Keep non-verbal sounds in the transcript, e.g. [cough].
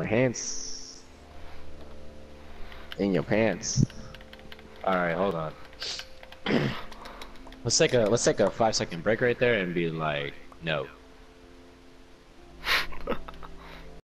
My hands in your pants. All right, hold on. [clears throat] let's take a let's take a five second break right there and be like, no.